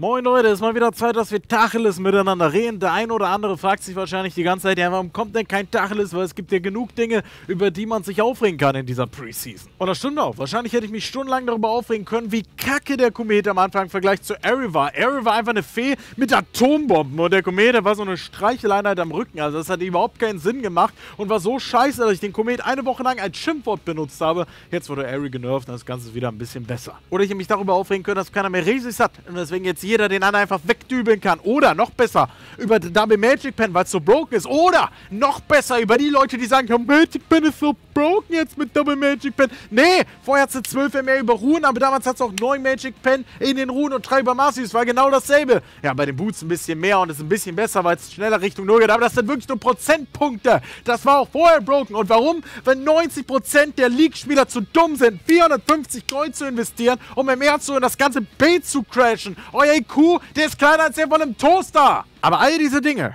Moin Leute, ist mal wieder Zeit, dass wir Tacheles miteinander reden. Der eine oder andere fragt sich wahrscheinlich die ganze Zeit, ja, warum kommt denn kein Tacheles? Weil es gibt ja genug Dinge, über die man sich aufregen kann in dieser Preseason. Und das stimmt auch. Wahrscheinlich hätte ich mich stundenlang darüber aufregen können, wie kacke der Komet am Anfang im Vergleich zu Ari war. Ari war einfach eine Fee mit Atombomben und der Komet war so eine Streicheleinheit am Rücken. Also das hat überhaupt keinen Sinn gemacht und war so scheiße, dass ich den Komet eine Woche lang als Schimpfwort benutzt habe. Jetzt wurde Ari genervt und das Ganze ist wieder ein bisschen besser. Oder ich hätte mich darüber aufregen können, dass keiner mehr Resis hat und deswegen jetzt jeder den anderen einfach wegdübeln kann. Oder noch besser, über Double Magic Pen, weil es so broken ist. Oder noch besser, über die Leute, die sagen, Magic Pen ist so broken jetzt mit Double Magic Pen. Nee, vorher hat es 12 mehr über Ruhen, aber damals hat es auch 9 Magic Pen in den Ruhen und 3 über Marcy. war genau dasselbe. Ja, bei den Boots ein bisschen mehr und ist ein bisschen besser, weil es schneller Richtung 0 geht. Aber das sind wirklich nur Prozentpunkte. Das war auch vorher broken. Und warum? Wenn 90% der League-Spieler zu dumm sind, 450 Coin zu investieren, um März so in das ganze B zu crashen. Euer IQ, der ist kleiner als der von einem Toaster. Aber all diese Dinge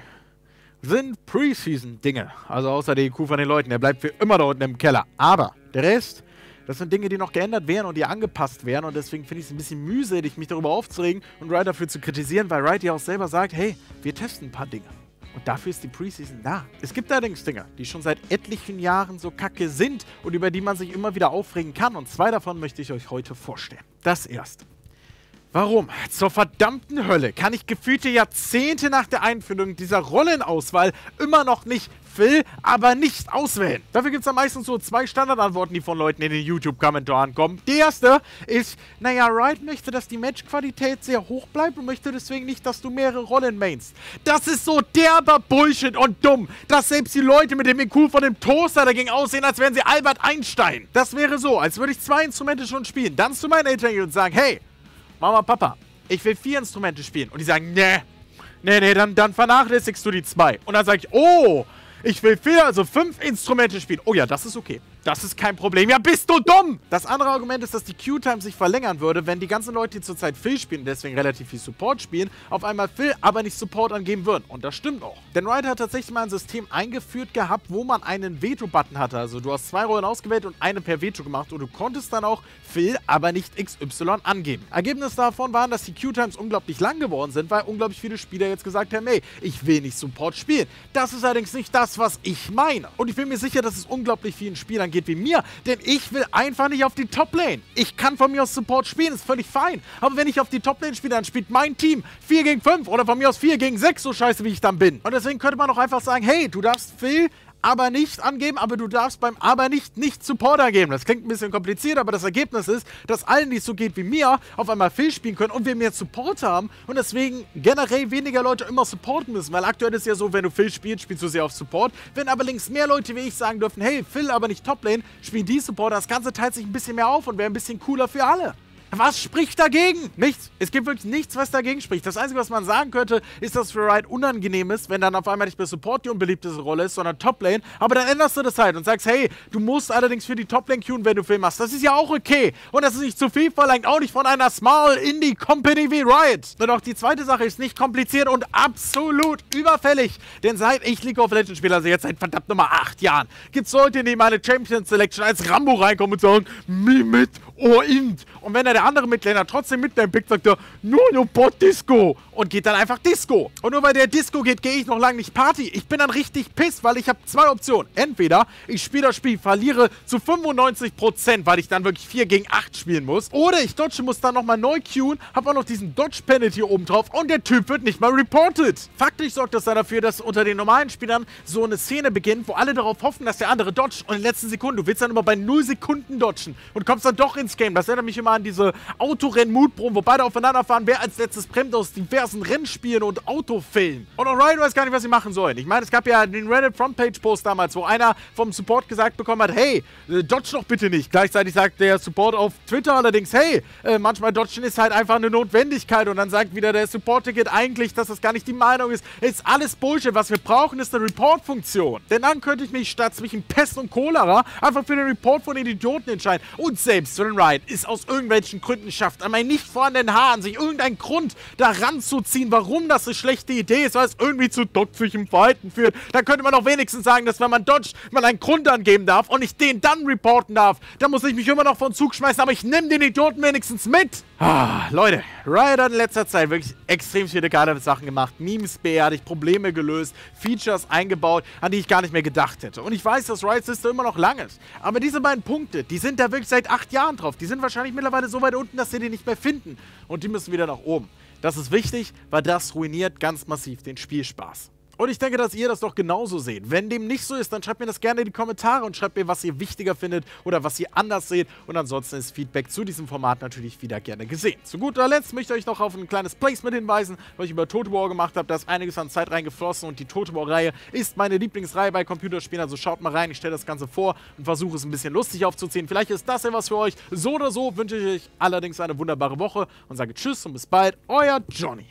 sind Preseason-Dinge. Also außer der IQ von den Leuten, der bleibt für immer da unten im Keller. Aber der Rest, das sind Dinge, die noch geändert werden und die angepasst werden. Und deswegen finde ich es ein bisschen mühselig, mich darüber aufzuregen und Wright dafür zu kritisieren, weil Wright ja auch selber sagt, hey, wir testen ein paar Dinge. Und dafür ist die Preseason da. Es gibt allerdings Dinge, die schon seit etlichen Jahren so kacke sind und über die man sich immer wieder aufregen kann. Und zwei davon möchte ich euch heute vorstellen. Das erste. Warum? Zur verdammten Hölle kann ich gefühlte Jahrzehnte nach der Einführung dieser Rollenauswahl immer noch nicht Phil, aber nicht auswählen. Dafür gibt es am meisten so zwei Standardantworten, die von Leuten in den YouTube-Kommentaren kommen. Die erste ist, naja, Wright möchte, dass die Matchqualität sehr hoch bleibt und möchte deswegen nicht, dass du mehrere Rollen mainst. Das ist so derber Bullshit und dumm, dass selbst die Leute mit dem IQ von dem Toaster dagegen aussehen, als wären sie Albert Einstein. Das wäre so, als würde ich zwei Instrumente schon spielen, dann zu meinen Eltern und sagen, hey, Mama, Papa, ich will vier Instrumente spielen. Und die sagen, nee, nee, nee, dann, dann vernachlässigst du die zwei. Und dann sage ich, oh, ich will vier, also fünf Instrumente spielen. Oh ja, das ist okay. Das ist kein Problem. Ja, bist du dumm! Das andere Argument ist, dass die Q-Time sich verlängern würde, wenn die ganzen Leute, die zurzeit Phil spielen deswegen relativ viel Support spielen, auf einmal Phil, aber nicht Support angeben würden. Und das stimmt auch. Denn Riot hat tatsächlich mal ein System eingeführt gehabt, wo man einen Veto-Button hatte. Also du hast zwei Rollen ausgewählt und eine per Veto gemacht und du konntest dann auch Phil, aber nicht XY angeben. Ergebnis davon waren, dass die Q-Times unglaublich lang geworden sind, weil unglaublich viele Spieler jetzt gesagt haben, hey, ich will nicht Support spielen. Das ist allerdings nicht das, was ich meine. Und ich bin mir sicher, dass es unglaublich vielen Spielern geht wie mir, denn ich will einfach nicht auf die Top-Lane. Ich kann von mir aus Support spielen, ist völlig fein. Aber wenn ich auf die Top-Lane spiele, dann spielt mein Team 4 gegen 5 oder von mir aus 4 gegen 6, so scheiße wie ich dann bin. Und deswegen könnte man auch einfach sagen, hey, du darfst Phil aber nicht angeben, aber du darfst beim aber nicht nicht Support angeben. Das klingt ein bisschen kompliziert, aber das Ergebnis ist, dass allen, die es so geht wie mir, auf einmal Phil spielen können und wir mehr Support haben und deswegen generell weniger Leute immer supporten müssen, weil aktuell ist ja so, wenn du Phil spielst, spielst du sehr auf Support. Wenn aber links mehr Leute wie ich sagen dürfen, hey, Phil, aber nicht Toplane, spielen die Support, das Ganze teilt sich ein bisschen mehr auf und wäre ein bisschen cooler für alle. Was spricht dagegen? Nichts. Es gibt wirklich nichts, was dagegen spricht. Das Einzige, was man sagen könnte, ist, dass für Riot unangenehm ist, wenn dann auf einmal nicht mehr Support die unbeliebteste Rolle ist, sondern Toplane. Aber dann änderst du das halt und sagst, hey, du musst allerdings für die Toplane queuen, wenn du Film machst. Das ist ja auch okay. Und das ist nicht zu viel verlangt, auch nicht von einer Small Indie Company wie Riot. Und auch die zweite Sache ist nicht kompliziert und absolut überfällig. Denn seit ich League of Legends spiele, also jetzt seit verdammt Nummer 8 Jahren, gibt es Leute, die in meine Champions Selection als Rambo reinkommen und sagen, Mimit or Int. Und wenn er der andere Midlaner trotzdem Midlane pickt, sagt er, no, no, bot Disco. Und geht dann einfach Disco. Und nur weil der Disco geht, gehe ich noch lange nicht Party. Ich bin dann richtig piss, weil ich habe zwei Optionen. Entweder ich spiele das Spiel, verliere zu 95%, weil ich dann wirklich 4 gegen 8 spielen muss. Oder ich dodge, muss dann nochmal neu queuen, habe auch noch diesen Dodge-Penalty oben drauf und der Typ wird nicht mal reported. Faktisch sorgt das dann dafür, dass unter den normalen Spielern so eine Szene beginnt, wo alle darauf hoffen, dass der andere dodgt. Und in den letzten Sekunden, du willst dann immer bei 0 Sekunden dodgen und kommst dann doch ins Game. Das erinnert mich immer an diese Autorennen-Mutproben, wo beide aufeinander fahren, wer als letztes bremst aus diversen Rennspielen und Autofilmen. Und Orion weiß gar nicht, was sie machen sollen. Ich meine, es gab ja den Reddit Frontpage-Post damals, wo einer vom Support gesagt bekommen hat, hey, äh, dodge doch bitte nicht. Gleichzeitig sagt der Support auf Twitter allerdings, hey, äh, manchmal dodgen ist halt einfach eine Notwendigkeit. Und dann sagt wieder der Support-Ticket eigentlich, dass das gar nicht die Meinung ist. Ist alles Bullshit. Was wir brauchen, ist eine Report-Funktion. Denn dann könnte ich mich statt zwischen Pest und Cholera einfach für den Report von den Idioten entscheiden. Und selbst Ryan es aus irgendwelchen Gründen schafft, an meinen nicht vorhandenen Haaren sich irgendeinen Grund daran zu ziehen, warum das eine schlechte Idee ist, weil es irgendwie zu toxischem Verhalten führt, dann könnte man doch wenigstens sagen, dass wenn man dodgt, man einen Grund angeben darf und ich den dann reporten darf. Dann muss ich mich immer noch von Zug schmeißen, aber ich nehme den Idioten wenigstens mit. Ah, Leute, Riot hat in letzter Zeit wirklich extrem viele geile Sachen gemacht. Memes beerdigt, Probleme gelöst, Features eingebaut, an die ich gar nicht mehr gedacht hätte. Und ich weiß, dass Riot System immer noch lang ist. Aber diese beiden Punkte, die sind da wirklich seit acht Jahren drauf. Die sind wahrscheinlich mittlerweile so weit unten, dass sie die nicht mehr finden. Und die müssen wieder nach oben. Das ist wichtig, weil das ruiniert ganz massiv den Spielspaß. Und ich denke, dass ihr das doch genauso seht. Wenn dem nicht so ist, dann schreibt mir das gerne in die Kommentare und schreibt mir, was ihr wichtiger findet oder was ihr anders seht. Und ansonsten ist Feedback zu diesem Format natürlich wieder gerne gesehen. Zu guter Letzt möchte ich euch noch auf ein kleines Placement hinweisen, was ich über Tote War gemacht habe. Da ist einiges an Zeit reingeflossen und die Tote War-Reihe ist meine Lieblingsreihe bei Computerspielen. Also schaut mal rein, ich stelle das Ganze vor und versuche es ein bisschen lustig aufzuziehen. Vielleicht ist das ja was für euch. So oder so wünsche ich euch allerdings eine wunderbare Woche und sage Tschüss und bis bald. Euer Johnny.